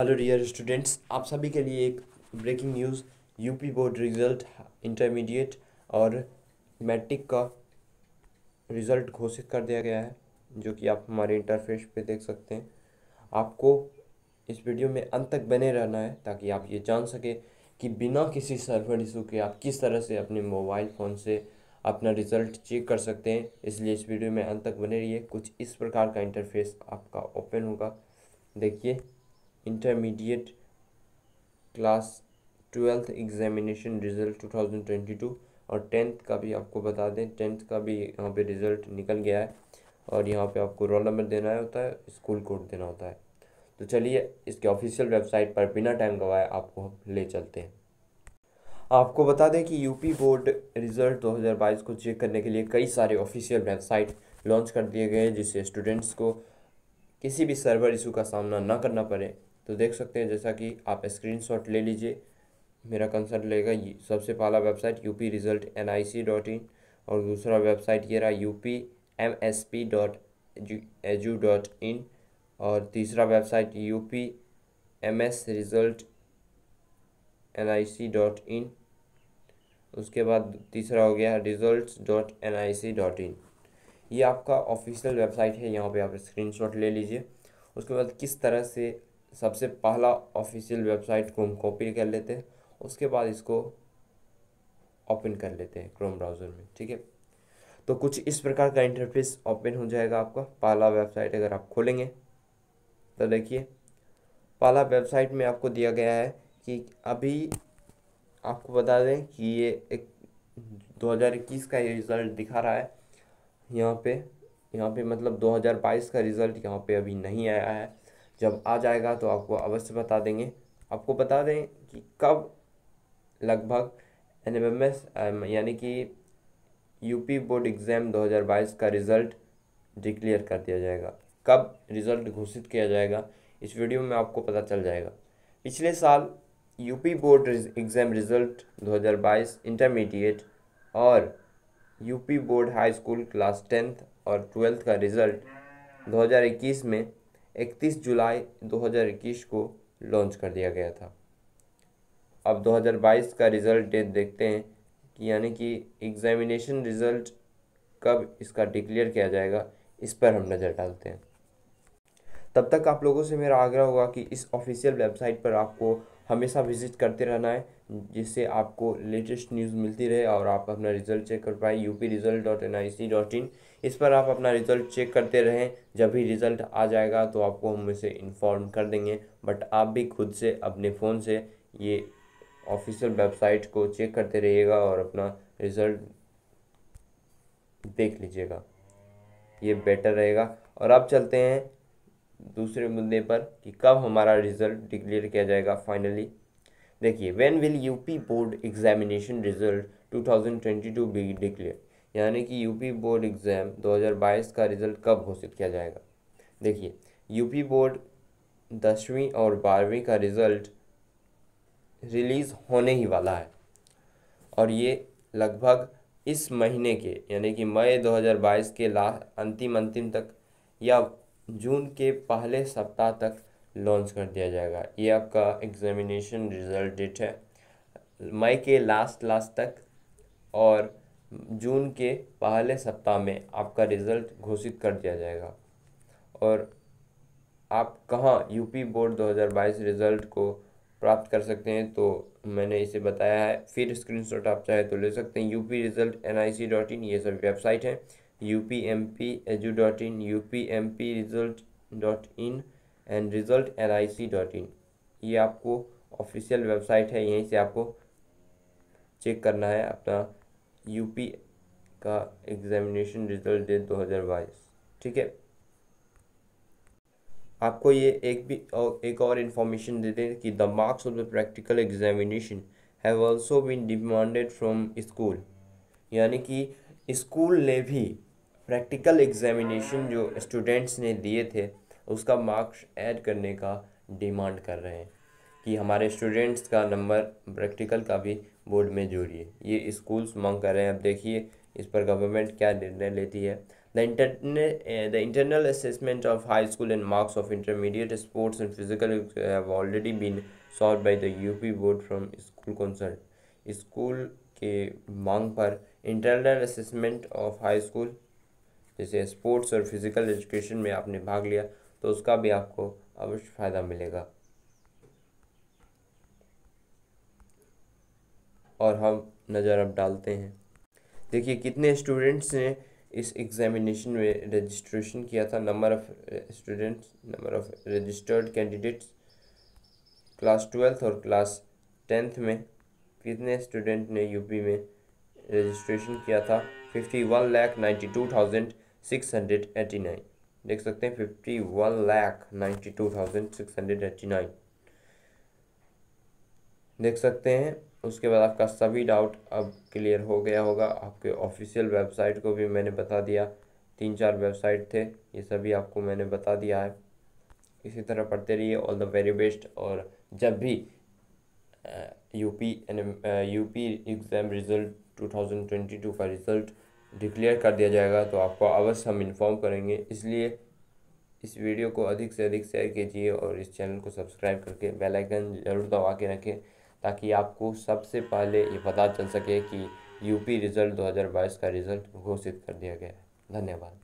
Hello dear students आप सभी के लिए एक breaking news UP board result intermediate और मैट्रिक का रिज़ल्ट घोषित कर दिया गया है, जो कि आप हमारे इंटरफेस पे देख सकते हैं। आपको इस वीडियो में अंत तक बने रहना है, ताकि आप ये जान सकें कि बिना किसी सर्वर इशू के आप किस तरह से अपने मोबाइल फ़ोन से अपना रिज़ल्ट चेक कर सकते हैं। इसलिए इस वीडियो में अंत तक बने रहिए। कुछ इस प्रकार का इंटरफेस आपका ओपन होगा। देखिए। Intermediate class twelfth examination result 2022 और टेंथ का भी आपको बता दें टेंथ का भी यहाँ पे रिज़ल्ट निकल गया है और यहाँ पे आपको रोल नंबर देना होता है स्कूल कोड देना होता है। तो चलिए, इसके ऑफिशियल वेबसाइट पर बिना टाइम गवाए आपको हम ले चलते हैं। आपको बता दें कि यूपी बोर्ड रिज़ल्ट 2022 को चेक करने के लिए कई सारे ऑफिशियल वेबसाइट लॉन्च कर दिए गए जिससे स्टूडेंट्स को किसी भी सर्वर इशू का सामना ना करना पड़े। तो देख सकते हैं, जैसा कि आप स्क्रीनशॉट ले लीजिए। मेरा कंसर्ट लेगा ये, सबसे पहला website U P result N I C dot in और दूसरा वेबसाइट ये रहा U P M S P dot edu dot in और तीसरा website U P M S result N I C dot in उसके बाद तीसरा हो गया result dot N I C dot in ये आपका ऑफिशियल वेबसाइट है, यहाँ पे आप स्क्रीनशॉट ले लीजिए। उसके बाद किस तरह से सबसे पहला ऑफिशियल वेबसाइट को हम कॉपी कर लेते हैं। उसके बाद इसको ओपन कर लेते हैं क्रोम ब्राउज़र में, ठीक है? तो कुछ इस प्रकार का इंटरफेस ओपन हो जाएगा आपका। पहला वेबसाइट अगर आप खोलेंगे तो देखिए, पहला वेबसाइट में आपको दिया गया है कि अभी आपको बता दें कि ये एक 2021 का ये रिज़ल्ट दिखा रहा है। यहाँ पे यहाँ पे मतलब 2022 का रिज़ल्ट यहाँ पे अभी नहीं आया है। जब आ जाएगा तो आपको अवश्य बता देंगे। आपको बता दें कि कब लगभग एन यानी कि यूपी बोर्ड एग्ज़ाम 2022 का रिज़ल्ट डिक्लेयर कर दिया जाएगा। कब रिज़ल्ट घोषित किया जाएगा, इस वीडियो में आपको पता चल जाएगा। पिछले साल UP board exam result 2022 intermediate और UP board high school class tenth और ट्वेल्थ का रिज़ल्ट 2021 में 31 जुलाई 2021 को लॉन्च कर दिया गया था। अब 2022 का रिज़ल्ट डेट देखते हैं कि यानी कि एग्ज़ामिनेशन रिज़ल्ट कब इसका डिक्लेयर किया जाएगा, इस पर हम नज़र डालते हैं। तब तक आप लोगों से मेरा आग्रह होगा कि इस ऑफिशियल वेबसाइट पर आपको हमेशा विज़िट करते रहना है, जिससे आपको लेटेस्ट न्यूज़ मिलती रहे और आप अपना रिज़ल्ट चेक कर पाए। U P result dot N I C dot in, इस पर आप अपना रिज़ल्ट चेक करते रहें। जब भी रिज़ल्ट आ जाएगा तो आपको हम इसे इन्फॉर्म कर देंगे बट आप भी खुद से, अपने फ़ोन से ये ऑफिशियल वेबसाइट को चेक करते रहिएगा और अपना रिज़ल्ट देख लीजिएगा। ये बेटर रहेगा। और अब चलते हैं दूसरे मुद्दे पर कि कब हमारा रिज़ल्ट डिक्लेयर किया जाएगा फाइनली देखिए when will UP board examination result 2022 be declare यानी कि यूपी बोर्ड एग्ज़ाम 2022 का रिज़ल्ट कब घोषित किया जाएगा? देखिए यूपी बोर्ड दसवीं और बारहवीं का रिज़ल्ट रिलीज़ होने ही वाला है। और ये लगभग इस महीने के, यानी कि मई 2022 के ला, अंतिम अंतिम तक या जून के पहले सप्ताह तक लॉन्च कर दिया जाएगा। ये आपका एग्ज़ामिनेशन रिज़ल्ट डेट है। मई के लास्ट लास्ट तक और जून के पहले सप्ताह में आपका रिज़ल्ट घोषित कर दिया जाएगा। और आप कहाँ यूपी बोर्ड 2022 रिज़ल्ट को प्राप्त कर सकते हैं तो मैंने इसे बताया है। फिर स्क्रीनशॉट आप चाहे तो ले सकते हैं। UP result N I C dot in ये सब वेबसाइट है। U P M P edu dot in U P M P result dot in and result N I C dot in ये आपको ऑफिशियल वेबसाइट है, यहीं से आपको check करना है अपना यूपी का एग्ज़ामिनेशन रिज़ल्ट डेट 2022 ठीक है? आपको ये एक भी और एक और इन्फॉर्मेशन दे दें कि the marks of the practical examination have also been demanded from school यानी कि स्कूल ने भी प्रैक्टिकल एग्जामिनेशन जो स्टूडेंट्स ने दिए थे, उसका मार्क्स ऐड करने का डिमांड कर रहे हैं कि हमारे स्टूडेंट्स का नंबर प्रैक्टिकल का भी बोर्ड में जोड़िए। ये स्कूल्स मांग कर रहे हैं। अब देखिए, इस पर गवर्नमेंट क्या निर्णय लेती है? The internal the internal assessment of high school and marks of intermediate sports and physical already been solve by the U P board from school council school के मांग पर internal assessment of high school जैसे sports और physical education में आपने भाग लिया तो उसका भी आपको अवश्य फ़ायदा मिलेगा। और हम नज़र अब डालते हैं। देखिए, कितने स्टूडेंट्स ने इस एग्ज़ामिनेशन में रजिस्ट्रेशन किया था? Number of students number of registered candidates class twelfth और क्लास टेंथ में कितने स्टूडेंट ने यूपी में रजिस्ट्रेशन किया था? Fifty one lakh ninety two thousand six hundred eighty nine देख सकते हैं fifty one lakh ninety two thousand six hundred eighty nine देख सकते हैं, उसके बाद आपका सभी डाउट अब क्लियर हो गया होगा। आपके ऑफिशियल वेबसाइट को भी मैंने बता दिया। तीन चार वेबसाइट थे, ये सभी आपको मैंने बता दिया है। इसी तरह पढ़ते रहिए। ऑल द वेरी बेस्ट और जब भी यूपी यूपी एग्ज़ाम रिज़ल्ट 2022 का रिज़ल्ट डिक्लेयर कर दिया जाएगा तो आपको अवश्य हम इन्फॉर्म करेंगे। इसलिए इस वीडियो को अधिक से अधिक शेयर कीजिए और इस चैनल को सब्सक्राइब करके बेल आइकन ज़रूर दबा के रखें, ताकि आपको सबसे पहले ये पता चल सके कि यूपी रिज़ल्ट 2022 का रिज़ल्ट घोषित कर दिया गया है। धन्यवाद।